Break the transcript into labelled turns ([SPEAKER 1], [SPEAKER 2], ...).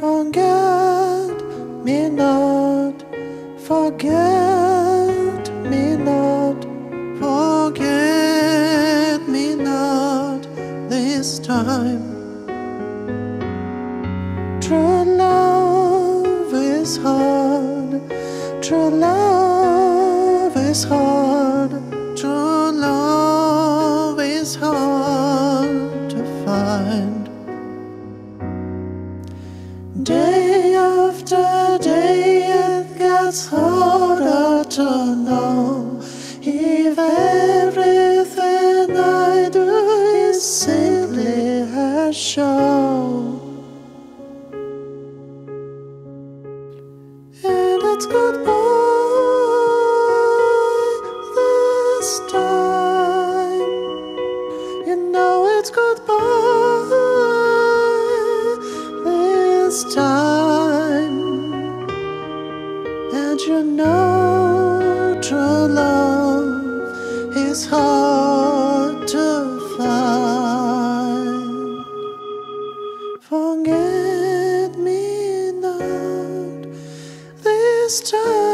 [SPEAKER 1] Forget me not, forget me not, forget me not this time. True love is hard, true love is hard, true love is hard to find. Day after day it gets harder to know if everything I do is simply a show. And it's goodbye this time. You know it's goodbye You know true love is hard to find. Forget me not this time.